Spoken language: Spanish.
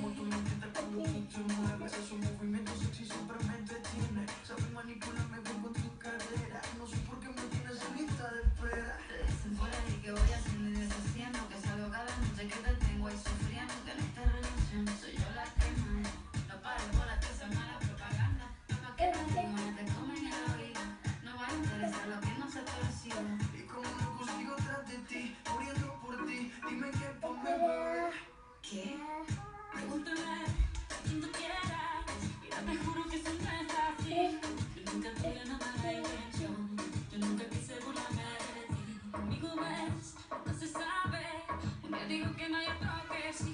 Como tú me intentas, como tú dijo que no hay progreso.